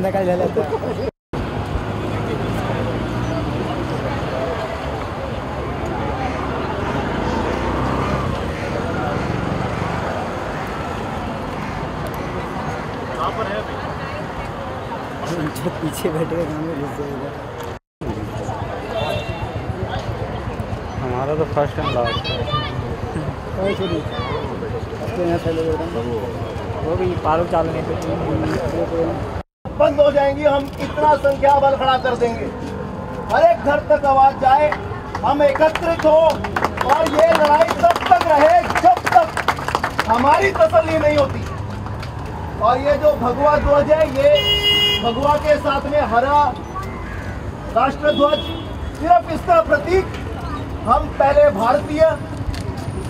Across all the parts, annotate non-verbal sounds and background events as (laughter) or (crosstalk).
संध्याकाळी झालं होतं जो पीछे बैठे काम में घुस जाएगा हमारा तो फ़र्स्ट एंड लास्ट है तो यहाँ वो भी पालो चालू नहीं बंद हो जाएँगी, हम इतना संख्या बल खड़ा कर देंगे। हर एक घर तक आवाज़ जाए, हम एकत्रित हो और ये लड़ाई तब तक रहे जब तक हमारी तसल्ली नहीं होती। और ये जो भगवा ध्वज है, ये भगवा के साथ में हरा राष्ट्र ध्वज सिर्फ़ इसका प्रतीक, हम पहले भारतीय,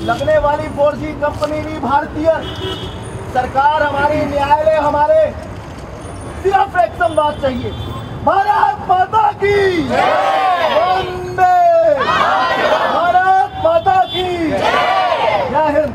लगने वाली फोर कंपनी भी भारतीय। सरकार हमारी, न्यायालय हमारे सिर्फ़ एक संवाद चाहिए। भारत माता की। वंदे। भारत माता की। Jai Hind.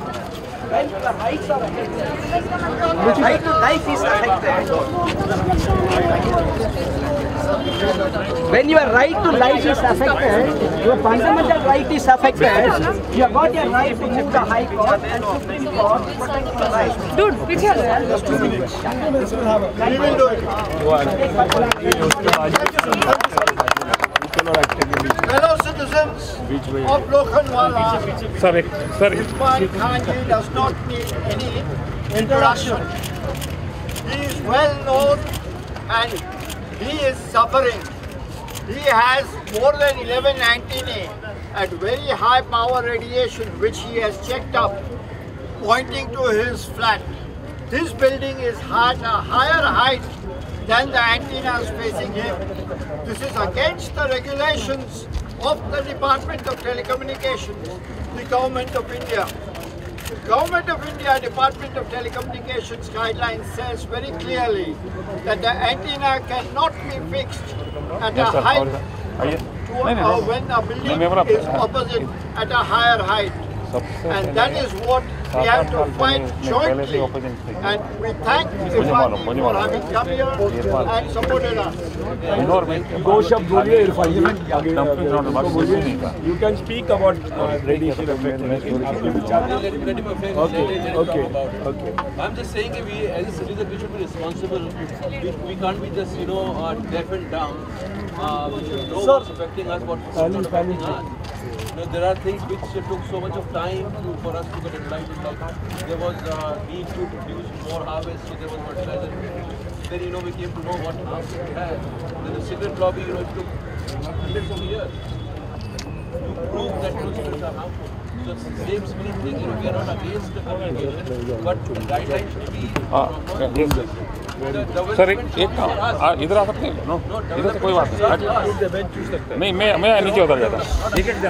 When your right to life is affected, your fundamental right is affected, you have got your right to move the High Court and Supreme Court to protect your right. Dude, पीछे आ जा। Fellow citizens of Lokhandwala, sir एक sir Usman Khan ji does not need any introduction. He is well known and he is suffering. He has more than 11 antennae at very high power radiation which he has checked up pointing to his flat. This building is at a higher height than the antennas facing him. This is against the regulations of the Department of Telecommunications, the Government of India. The Government of India Department of Telecommunications guidelines says very clearly that the antenna cannot be fixed at yes, a height or when a building is opposite at a higher height. सबसे And that पहले is what we सात have आठ to साल fight पहले मैं पहले से jointly. opposition थे And we thank मुझे Irfan मालूम, ji मुझे for मालूम। having come here Irfan. and supported us. Ignore में दो शब्द बोलिए इरफान जी आगे Dumping ground उनको बात बोलिए नहीं था। You can speak about radiation effect आपके विचार okay okay okay I'm just saying that we, as a citizen, we should be responsible. We, we can't be just, you know, uh, deaf and dumb. Uh, we should know what's affecting us, what's not affecting us. Know, there are things which took so much of time to, for us to get enlightened. Like there was uh, need to produce more harvest, so there was fertilizer. Then, you know, we came to know what harms we had. Then the cigarette lobby, you know, it took hundreds of years to prove that those cigarettes are harmful. So the same spirit thing, you know, we are not against the communication, but guidelines should be proper. Sir एक एक काम इधर आ सकते हैं no इधर से कोई बात नहीं नहीं मैं मैं नीचे उतर जाता एक एक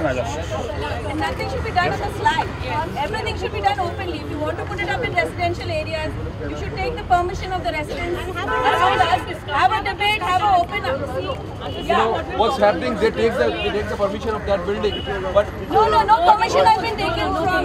know, what's happening, they take the, they take the permission of that building, but, No, no, no permission has been taken from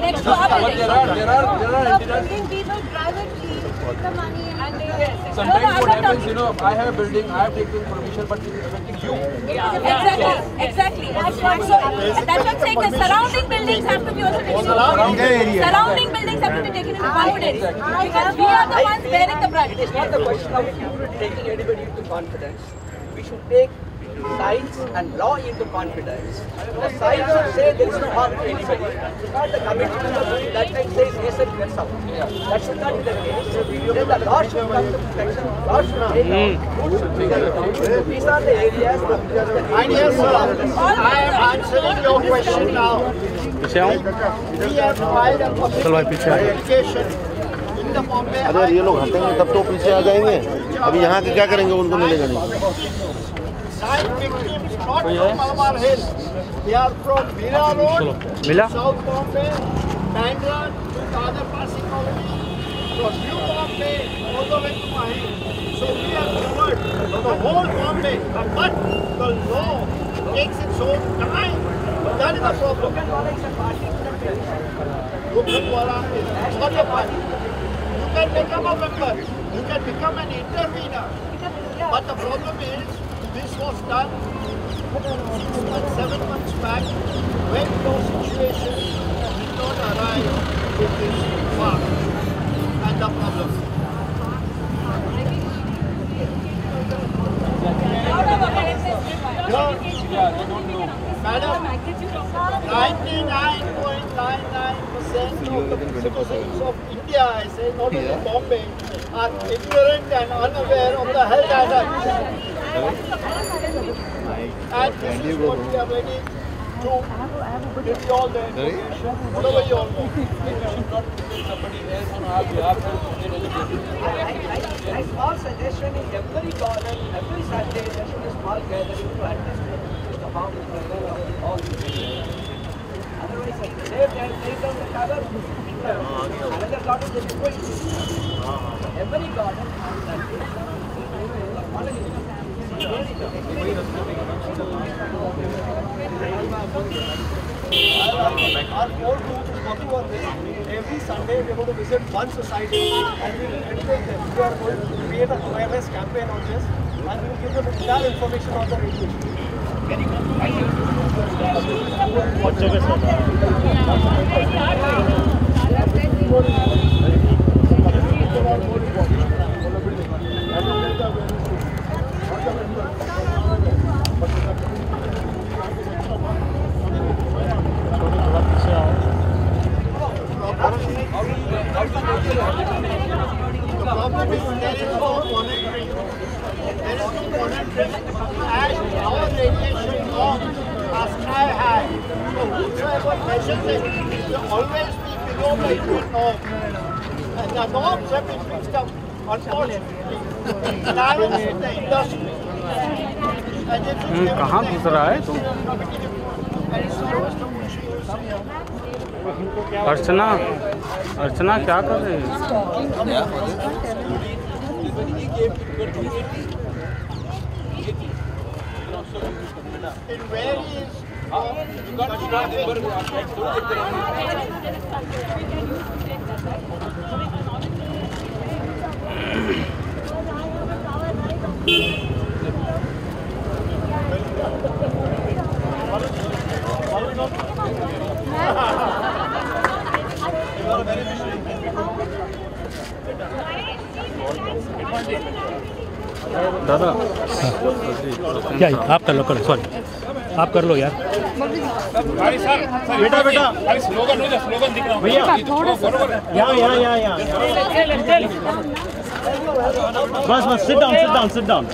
next to our building. but there are, there are, there are antennas. People privately the money and they... Sometimes No, no, what happens, you know, I have a building, I have taken permission, but it is affecting you. Exactly, exactly. That's what, so, that's what I'm saying. The surrounding buildings have to be also taken into confidence. Surrounding buildings have to be taken into confidence. Because we are the ones bearing the brunt. It is not the question of you taking anybody into confidence. We should take science and law into confidence, the science should say there is no harm to anybody. Not the committee member who that time says yes and gets out. That should not be the case. Then the law should come to protection. Law should take there. These are the areas that My dear sir, I am answering your question now. We have filed a public in the Bombay अरे ये लोग हटेंगे तब तो पीछे आ जाएँगे अभी यहाँ के क्या करेंगे उनको मिलेगा नहीं Nine victims not from Malabar Hill. They are from Mira Road, South Bombay, Bandra to Dadar Passing Colony, from New Bombay all the way to Mahim. So we have covered the whole Bombay, but the law takes its own time. That is the problem. Lokhandwala is not a party. You can become a member, you can become an intervener. But the problem is, this was done months, seven months back, when those situations did not arise with this far. And the problem. Madam, 99.99% of the citizens of India, I say, not only Bombay, are ignorant and unaware of the health hazards. At this is what to give you all the whatever you all want. You should not blame somebody else on our behalf. My small suggestion is every corner, every Sunday, there should be a small gathering to understand the founding brother all the Otherwise, they are based on the cover, another corner they should go into. Every corner, one is Our whole group is working on this. Every Sunday we are going to visit one society and we will educate them. We are going to create a awareness campaign on this and we will give them entire information on the radio. The problem is there is no monitoring. There is no monitoring and our radiation norms are sky high. So whosoever measures it will always be below the UN norm. And the norms have been fixed up, unfortunately, in alliance with the industry. And it is घुस रहा है तू. अर्चना अर्चना क्या कर रही है It varies. You can't start the work. Don't take the wrong दादा। क्या आप कर लो कर सॉरी आप कर लो यार। बेटा बेटा। स्लोगन स्लोगन दिख रहा भैया यहाँ यहाँ यहाँ यहाँ बस बस sit down sit down sit down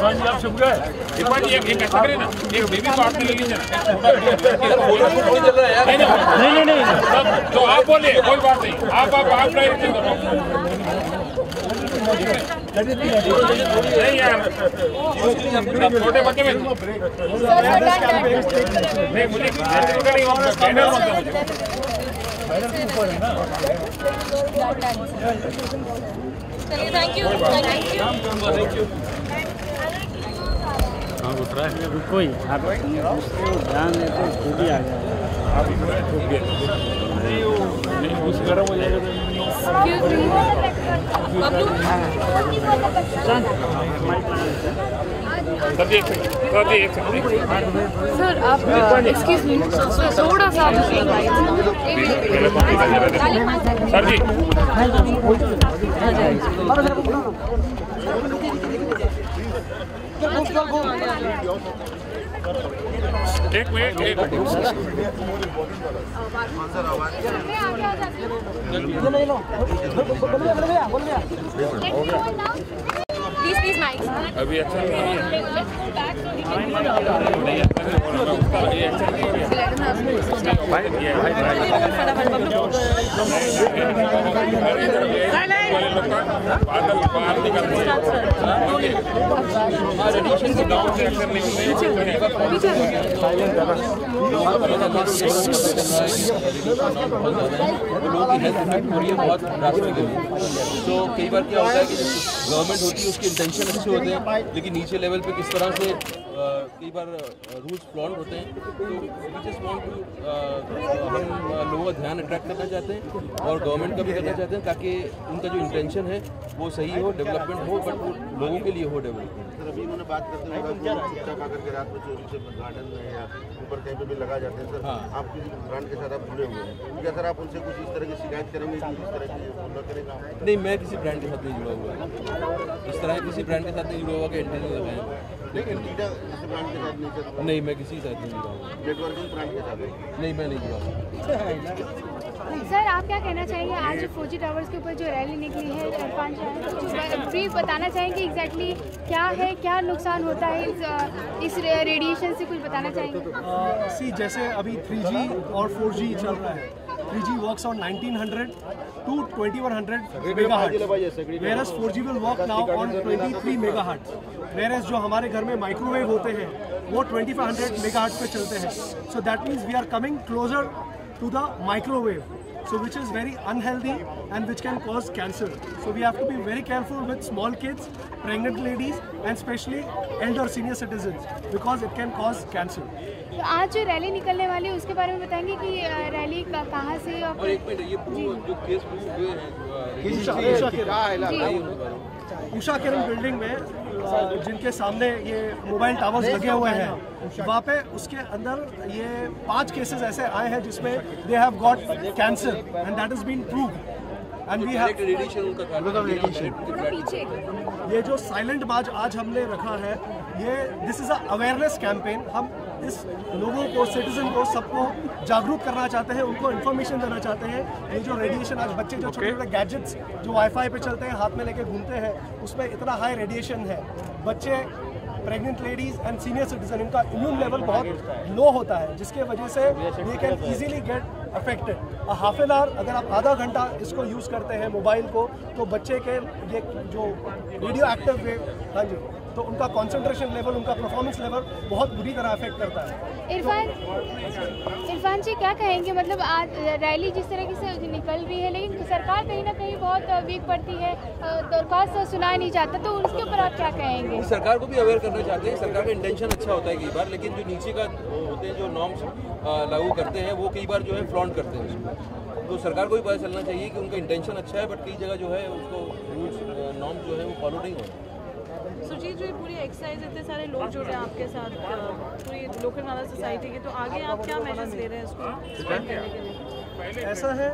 हाँ जी आप शुक्रिया। नहीं नहीं नहीं तो आप बोले कोई बात नहीं आप आप आप नहीं यार छोटे बच्चे में नहीं मुझे चलिए थैंक यू थैंक यू हाँ घुस रहा है? रुको ही। आप उसको ध्यान देते खुद ही आ गया। नहीं उस गर्म हो जाएगा सर सर आप एक्सक्यूज मी थोड़ा सा सर जी एक मिनट एक प्लीज़ प्लीज़ माइक अभी अच्छा नहीं है। के लोगों की हेल्थ हो रही है बहुत ड्रास्टिकली तो कई बार क्या होता है कि गवर्नमेंट होती है, उसके इंटेंशन अच्छे होते हैं, लेकिन नीचे लेवल पे किस तरह से कई बार रूल्स फ्लॉड होते हैं। तो वी जस्ट वांट टू हम लोगों का ध्यान अट्रैक्ट करना चाहते हैं और गवर्नमेंट का भी करना चाहते हैं ताकि उनका जो इंटेंशन है वो सही हो डेवलपमेंट हो बट वो लोगों के लिए हो डेवलपमेंट उन्होंने बात करते हुए चुपचाप आकर के रात में चोरी से गार्डन में या ऊपर कहीं पे भी लगा जाते हैं सर। हाँ। आप किसी ब्रांड के साथ आप जुड़े हुए हैं। क्या सर आप उनसे कुछ इस तरह की शिकायत करेंगे इस तरह की करेगा नहीं मैं किसी ब्रांड के साथ नहीं जुड़ा हुआ इस तरह किसी ब्रांड के साथ नहीं जुड़ा हुआ कि एंटेना लगाए। लेकिन नहीं मैं किसी के साथ नहीं जुड़ा हुआ नेटवर्किंग ब्रांड के साथ नहीं मैं नहीं जुड़ा हुआ (laughs) सर आप क्या कहना चाहेंगे? आज फौजी टावर्स के ऊपर जो रैली निकली है इरफान शाह ब्रीफ बताना चाहेंगे एग्जैक्टली क्या है क्या नुकसान होता है इस, रेडिएशन से कुछ बताना चाहेंगे? सी जैसे अभी 3G और 4G चल रहा है 3G works on 1900 to 2100 megahertz. Whereas 4G will work now on 23 megahertz. Whereas जो हमारे घर में माइक्रोवेव होते हैं वो 2500 megahertz पे चलते हैं. So that means we are coming closer to the microwave so which is very unhealthy and which can cause cancer so we have to be very careful with small kids pregnant ladies and especially elder senior citizens because it can cause cancer तो आज जो rally निकलने वाली है उसके बारे में बताएंगे कि अ, रैली का- कहाँ से और और एक मिनट ये प्रूव जो केस प्रूव हुए हैं उषा जो, किरण बिल्डिंग में जिनके सामने ये मोबाइल टावर्स लगे हुए हैं वहाँ पे उसके अंदर ये पाँच केसेस ऐसे आए हैं जिसमें they have got cancer and that is been prove and we have radiation ये जो साइलेंट मार्च आज हमने रखा है ये this is a awareness campaign हम इस लोगों को सिटीजन को सबको जागरूक करना चाहते हैं उनको इन्फॉर्मेशन देना चाहते हैं। ये जो रेडिएशन आज बच्चे जो छोटे छोटे गैजेट्स जो वाईफाई पे चलते हैं हाथ में लेके घूमते हैं उसमें इतना हाई रेडिएशन है। बच्चे pregnant ladies and senior citizen इनका इम्यून लेवल बहुत लो होता है जिसके वजह से they can easily get affected half an hour अगर आप आधा घंटा इसको यूज़ करते हैं मोबाइल को तो बच्चे के ये जो रेडियो एक्टिव वेव हाँ जी। तो उनका कंसंट्रेशन लेवल उनका परफॉर्मेंस लेवल बहुत बुरी तरह अफेक्ट करता है। इरफान इरफान जी क्या कहेंगे? मतलब आज रैली जिस तरीके से निकल रही है लेकिन सरकार कहीं ना कहीं बहुत वीक पड़ती है दरख्वास्त सुना नहीं चाहता तो उसके ऊपर आप क्या कहेंगे? सरकार को भी अवेयर करना चाहते हैं सरकार का इंटेंशन अच्छा होता है कई बार लेकिन जो नीचे का होते हैं जो नॉर्म्स लागू करते हैं वो कई बार जो है फ्लॉन्ट करते हैं तो सरकार को भी पता चलना चाहिए कि उनका इंटेंशन अच्छा है बट कई जगह जो है उसको रूल्स नॉर्म्स जो है वो फॉलो नहीं हो रहे। सुजीत जो ये पूरी एक्सरसाइज इतने सारे लोग जुड़े हैं आपके साथ पूरी लोकलवाला सोसाइटी के तो आगे आप क्या मेजर्स ले रहे हैं इसको स्प्रेड करने के लिए? ऐसा है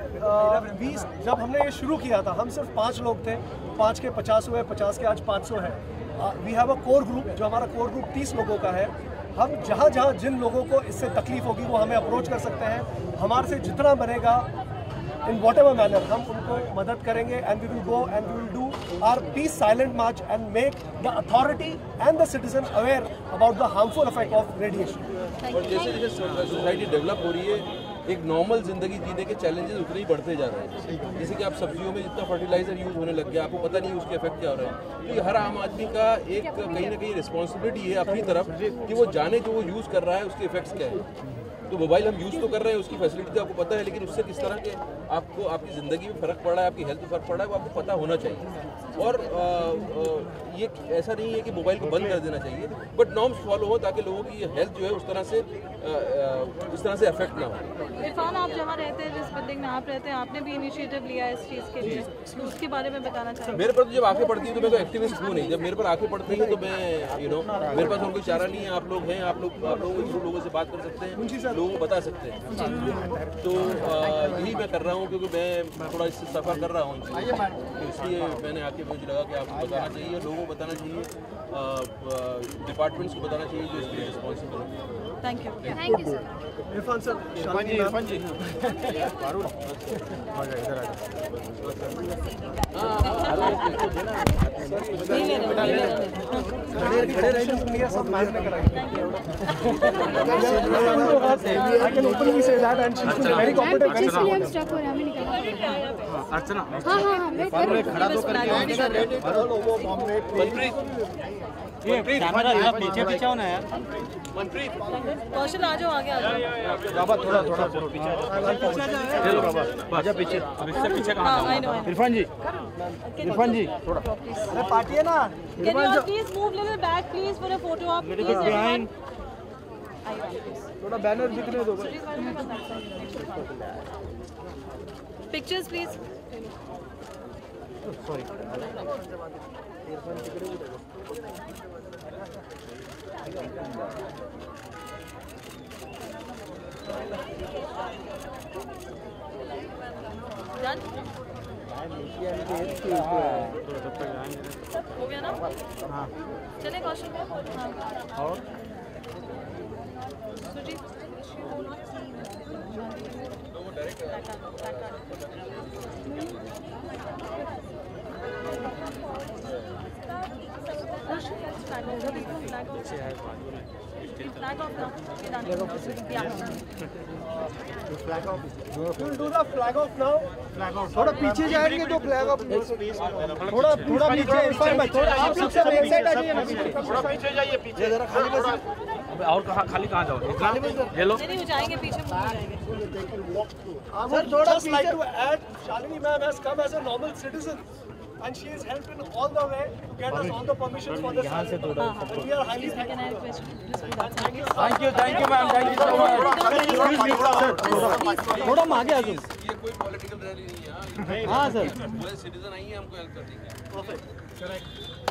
वी जब हमने ये शुरू किया था हम सिर्फ़ पाँच लोग थे पाँच के पचास हुए पचास के आज पाँच सौ है। We have a core group जो हमारा कोर ग्रुप तीस लोगों का है। हम जहाँ जहाँ जिन लोगों को इससे तकलीफ़ होगी वो हमें अप्रोच कर सकते हैं। हमारे से जितना बनेगा इन वॉट एवर मैनर हम उनको मदद करेंगे and we will go and we will do our peace silent march and make the authority and the citizen aware about the harmful effect of radiation. और जैसे जैसे सोसाइटी डेवलप हो रही है, एक नॉर्मल ज़िंदगी जीने के चैलेंजेस उतने ही बढ़ते जा रहे हैं। जैसे कि आप सब्जियों में जितना फर्टिलाइज़र यूज़ होने लग गया, आपको पता नहीं उसके इफ़ेक्ट क्या हो रहे हैं। तो ये हर आम आदमी का एक कहीं ना कहीं रिस्पॉन्सिबिलिटी है अपनी तरफ़ कि वो जाने जो वो यूज़ कर रहा है, उसके इफेक्ट्स क्या है। तो मोबाइल हम यूज़ तो कर रहे हैं उसकी फैसिलिटी तो आपको पता है लेकिन उससे किस तरह के आपको आपकी ज़िंदगी में फ़र्क पड़ रहा है आपकी हेल्थ में फ़र्क पड़ रहा है वो आपको पता होना चाहिए। और आ, आ, ये ऐसा नहीं है कि मोबाइल को बंद कर देना चाहिए बट नॉर्म्स फॉलो हो ताकि लोगों की हेल्थ जो है उस तरह से इस तरह से अफेक्ट ना हो। इरफान आप जहाँ रहते हैं जिस बिल्डिंग में आप रहते हैं आपने भी इनिशिएटिव लिया है इस चीज़ के लिए? तो उसके बारे में बताना चाहिए मेरे पर तो जब आँखें पड़ती है तो मैं तो एक्टिविस्ट हूँ नहीं जब मेरे पर आँखें पड़ती हैं तो मैं यू नो मेरे पास और कोई चारा नहीं है आप लोग हैं आप लोग आप लोगों से बात कर सकते हैं। लोगों को बता सकते हैं। तो यही मैं कर रहा हूँ क्योंकि मैं थोड़ा इससे सफ़र कर रहा हूँ तो इसलिए मैंने आके मुझे लगा कि आपको बताना चाहिए, लोगों को बताना चाहिए। डिपार्टमेंट्स को बताना चाहिए जो इसके लिए रिस्पॉन्सिबल है thank you thank you sir Irfan sir Irfan ji Irfan ji खड़े रहने से नहीं सब मैच में कराएँगे I can openly say that and she's been very competent, very इसलिए हम स्टक हो रहे हैं हमें निकलना अर्चना। हाँ हाँ हाँ। कर हूँ ये कैमरा पीछे पीछे यार कौशल आ जाओ आगे आ जाओ बाबा थोड़ा थोड़ा पीछे लो बाबा आजा पीछे पीछे हाँ कहाँ इरफान जी इरफान जी थोड़ा अरे पार्टी है ना Can you all please move little back please for a photo op please थोड़ा बैनर दिखने दो Pictures please. Done? हो गया ना हाँ चले कौशल हाँ और Sujit Flag off now. Okay, done. Yeah. We'll do the flag off now. थोड़ा पीछे जाएँगे तो फ्लैग ऑफ़ थोड़ा थोड़ा पीछे आप लोग सब एक साइड आ जाइए थोड़ा पीछे जाइए पीछे। जरा खाली अबे और कहाँ खाली कहाँ जाओ खाली बस ये लो नहीं नहीं, जाएँगे पीछे मुड़ थोड़ा just like to add, Shalini ma'am has come as a normal and she has helped in all the way to get us all the permissions for this. And we are highly thankful. Thank you. Thank you thank you ma'am thank you so much थोड़ा आगे आ जाओ ये कोई political rally नहीं है हाँ sir पूरे citizen आई है हमको हेल्प करने के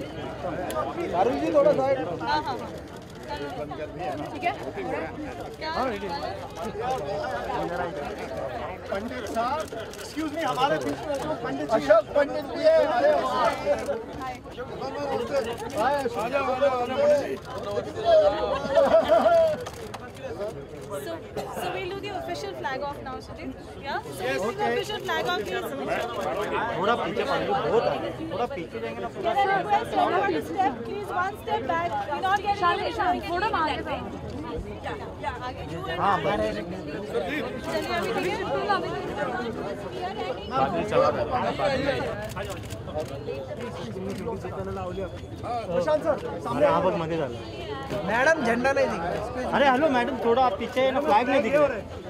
कर जी थोड़ा हाँ हाँ है पंडित साहब एक्सक्यूज मी हमारे पंडित अशोक पंडित भी है अरे। आए, आ जाओ आ जाओ पंडित जी official flag off now, Sujit. Yeah? So we'll do the official flag off, please. थोड़ा पीछे पड़ बहुत आगे थोड़ा पीछे जाएँगे ना पूरा request everyone to step, please, one step back. We're not getting any शाम थोड़ा आगे जाओ Yeah, yeah, आगे you and हाँ. बस चलिए अभी ठीक है? बादल चला रहा है प्रशांत सर अरे हा बघ मध्ये झालं मैडम झंडा नहीं दिख अरे हॅलो मॅडम थोडा आप पीछे ना फ्लैग नहीं दिख रहा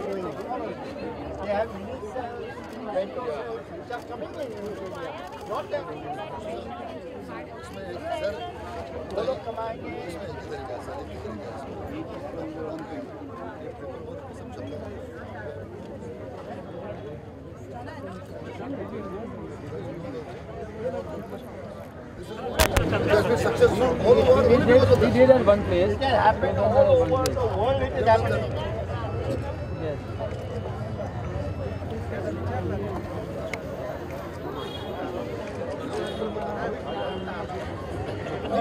They have minutes, uh, rental, which are coming in, not that. वो लोग कमाएँगे We did at one place. It can happen all over the world, it is happening.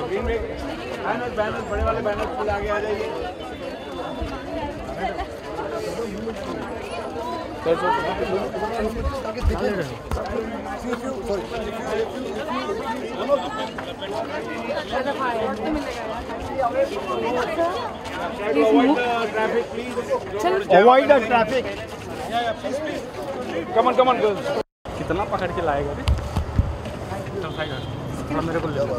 Banner banner बड़े वाले बैनर फुल आगे आ जाइए the traffic. कमन कमन कितना पकड़ के लाएगा? थोड़ा मेरे को ले लो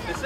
Listen, uh, uh, are you carrying that?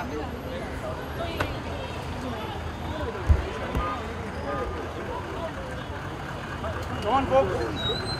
खा दो भाई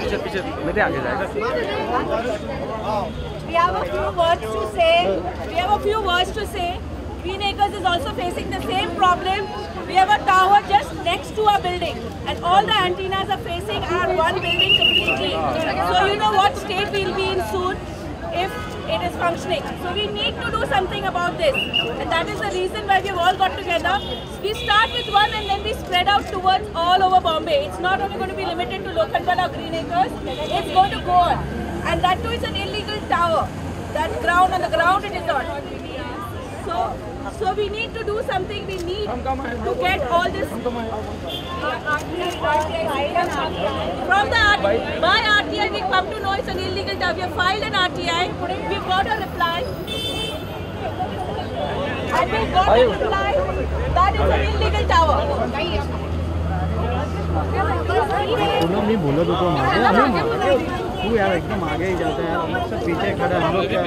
पीछे पीछे मेरे आगे जाएगा We have a few words to say. We have a few words to say. Green Acres is also facing the same problem. We have a tower just next to our building, and all the antennas are facing our one building completely. So you know what state we'll be in soon if it is functioning. So we need to do something about this, and that is the reason why we've all got together. We start with one and then we spread out towards all over Bombay. It's not only going to be limited to Lokhandwala or Green Acres. It's going to go on, and that too is an illegal tower. That ground on the ground it is on. So, so we need to do something. We need to get all this from the RTI. By RTI, we come to know it's an illegal tower. We have filed an RTI. We've got a reply. And we got a reply that is an illegal tower. बोलो नहीं बोलो तो तुम तू यार एकदम आगे ही जाता है यार सब पीछे खड़े हम लोग क्या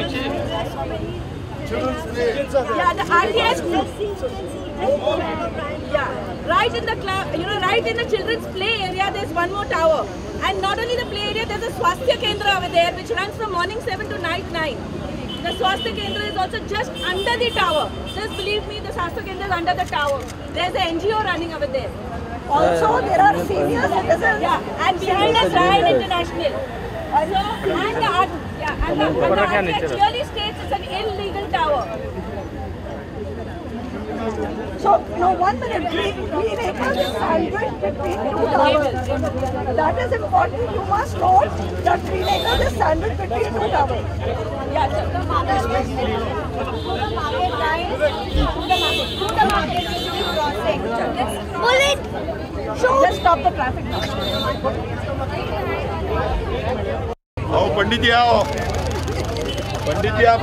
Yeah. Yeah, right in the cla- you know right in the children's play area. There's one more tower, and not only the play area. There's a Swasthya Kendra over there, which runs from morning seven to night nine. The Swasthya Kendra is also just under the tower. Just believe me, the Swasthya Kendra is under the tower. There's an NGO running over there. Also, there are senior citizens. Yeah, and behind us, Ryan International. So, and the art, yeah, and the, and the RTI clearly states it's an So, no, one minute, Green, Green Acres is sandwiched between two towers. That is important. You must know that Green Acres is sandwiched between two towers. Yeah, so the market space. Through the market through the market, through the market be crossing. Stop the traffic now. आओ पंडित जी आओ पंडित जी आप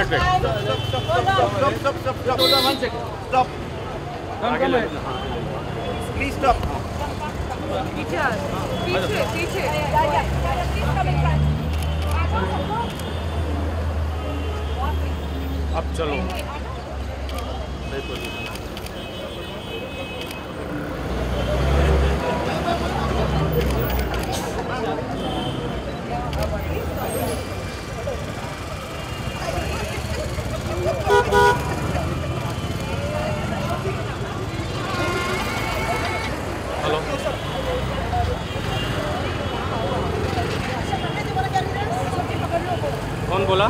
Two minutes wait. Hold on. Stop, stop, stop, stop. Hold on one second. Stop. Come, come here. Please stop. पीछे पीछे पीछे Yeah, yeah. Please come in front. अब चलो कौन बोला